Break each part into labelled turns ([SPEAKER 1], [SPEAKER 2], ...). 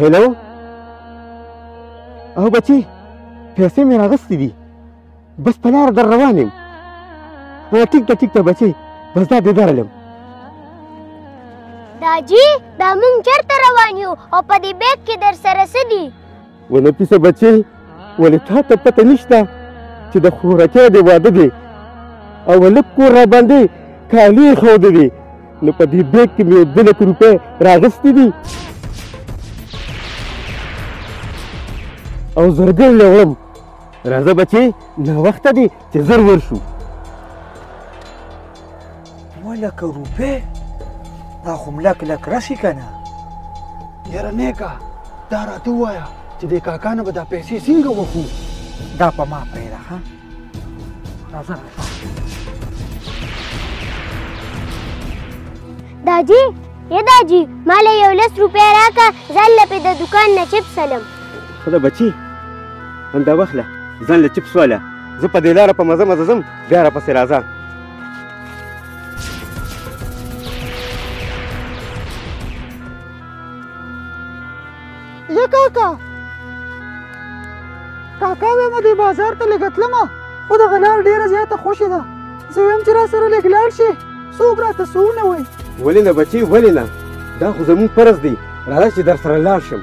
[SPEAKER 1] هلو او بچی پیسې مې راغستې دي بس په لاره در روان یم ټیک ده ټیک ده بچی بس دا دې درلم
[SPEAKER 2] داجی دا مونږ چرته روان یو او په دې بیگ کې در سره څه دي
[SPEAKER 1] ونه پیسه بچې ولې تا ته پته نشته چې د خورکې د واده دی او هلک کور را باندې کالي یې ښودې دي نو په دې بیګ کې مې یو دوه لکه روپۍ راغستې دي او زرګر یې وړم راځه بچې ناوخته دی چې زر ور شو
[SPEAKER 3] ولکه روپې دا خو ملک لک راشي که نه یاره نیکه دا راته ووایه چې د کاکا نه به دا پیسې څنګه وخو دا په ما پرېږده ښه راځه راځه
[SPEAKER 2] داجی یا داجی مال یو لس روپۍ راکه ځان له په د دکان نه چپس
[SPEAKER 1] لم خدا بچی همدا وخله ځان له چپس واله زه په دې لاره په مزه مزه ځم بیا را پسې راځه
[SPEAKER 3] یا کاکا کاکا وایم دې بازار ته لږ تلم خو د غلار ډېره زیاته خوشې ده زه وایم چې را سره لږ لاړ شي څوک راته څه ونه وایي
[SPEAKER 1] ولې نه بچي ولې نه دا خو زموږ فرض دی راځه چې در سره لاړ شم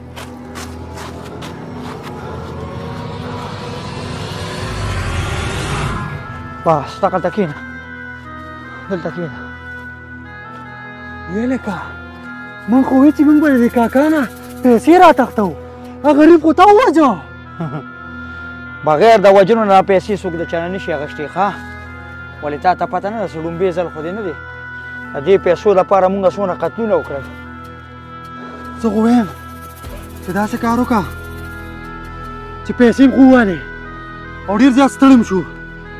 [SPEAKER 3] بس دغه تکینه دلته کینه یې لکه من خو وی چې من به د کاکا نه پیسې را تختو هغه غریب خو تا وځو
[SPEAKER 4] بغیر د وجنو نه پیسې څوک د چانه نشي غشتي ښا ولې تا ته پته نه ده چې ډومبې ځل خو دې نه دی د دې پیسو لپاره مونږ څونه قتلونه وکړل
[SPEAKER 3] زه خو وایم چې داسې کار وکړه چې پیسې هم خو ووالې او ډېر زیات ستړی هم شو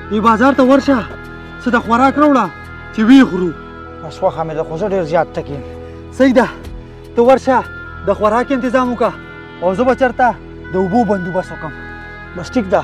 [SPEAKER 3] دې بازار ته ورشه څه د خوراک راوړه چې ویې خورو
[SPEAKER 4] بس خوښه مې ده خو زه ډېر زیات تکې یم
[SPEAKER 3] صحیح ده ته ورشه د خوراک انتظام وکړه او زه به چېرته د اوبو بندوبست وکړم
[SPEAKER 4] بس ټیک ده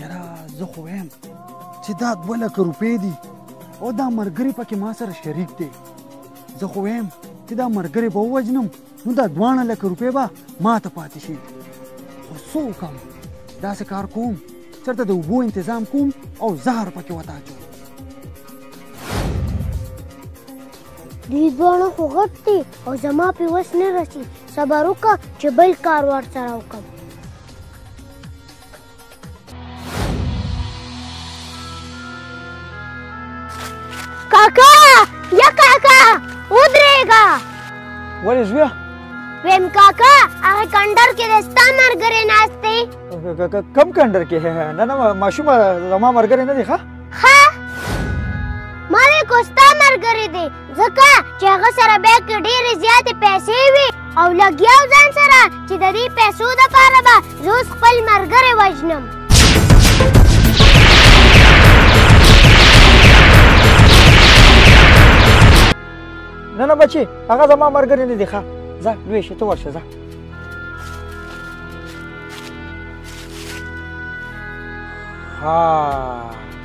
[SPEAKER 3] یاره زه خو وایم چې دا دوه لکه روپۍ دي او دا ملګری پکې ما سره شریک دی زه خو وایم چې دا ملګری به ووژنم نو دا دواړه لکه روپۍ به ما ته پاتې شي خو څه وکړم داسې کار کوم چېرته د اوبو انتظام کوم او زهر پکې وتاچوم
[SPEAKER 2] دوی دواړه خو غټ دي او زما پې وس نه رسي صبر وکړه چې بل کار ورسره وکړم کاکا یا کاکا ودرېږه
[SPEAKER 4] ولې زویه
[SPEAKER 2] ویم کاکا هغه کنډر کې د ستا مرګرې ناست دی
[SPEAKER 4] کم کنډر کې نه نه ماشومه زما مرګرې نه دی ښه
[SPEAKER 2] ښه ما وې کو ستا مرګرې دی ځکه چې هغه سره بیا کې ډېرې زیاتې پیسې وي او لګیا ځان سره چې د دې پیسو دپاره به زه اوس خپل ملګری وژنم
[SPEAKER 4] نه نه بچي هغه زما ملګری نه دی ښه ځه لوی شي ته ورشه ځه ها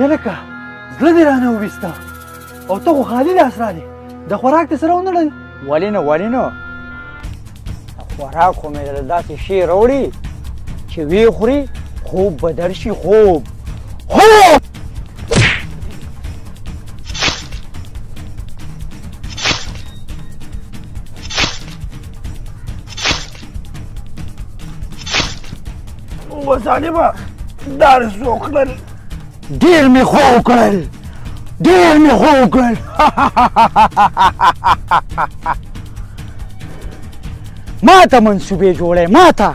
[SPEAKER 3] یلکه زړه دې رانه وویسته او ته خو خالي لاس رالې د خوراک دې سره ونه لړل
[SPEAKER 4] ولې نه ولې نه خوراک خو مې درله داسې شی راوړي چې ویې خوري خوب به درشي خوب خوب
[SPEAKER 1] و ظالمه دار زو کړل
[SPEAKER 4] ډیر مې خو وکړل ډیر مې خو وکړل ما ته منصوبې جوړې ما ته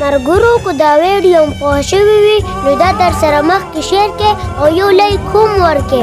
[SPEAKER 2] مرګرو کو دا ویډیو په شوی وي نو دا تر سره مخ کې شیر کې او یو لایک هم ورکې